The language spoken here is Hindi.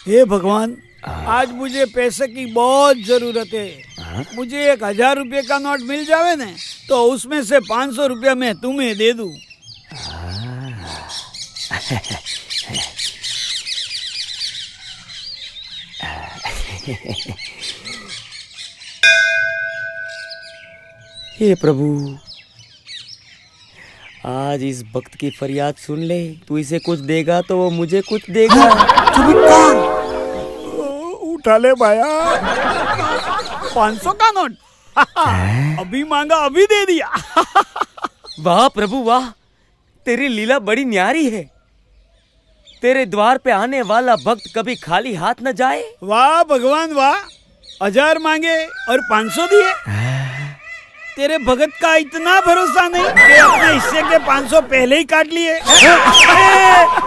हे भगवान आज मुझे पैसे की बहुत ज़रूरत है। मुझे एक हज़ार रुपये का नोट मिल जावे ने तो उसमें से पाँच सौ रुपया मैं तुम्हें दे दूँ। हे प्रभु आज इस भक्त की फरियाद सुन ले। तू इसे कुछ देगा तो वो मुझे कुछ देगा। उठा ले भाया। पाँच सौ का नोट। अभी मांगा अभी दे दिया। वाह प्रभु वाह। तेरी लीला बड़ी न्यारी है। तेरे द्वार पे आने वाला भक्त कभी खाली हाथ न जाए। वाह भगवान वाह। हज़ार मांगे और पाँच सौ दिए। तेरे भगत का इतना भरोसा नहीं। हिस्से के पाँच सौ पहले ही काट लिए।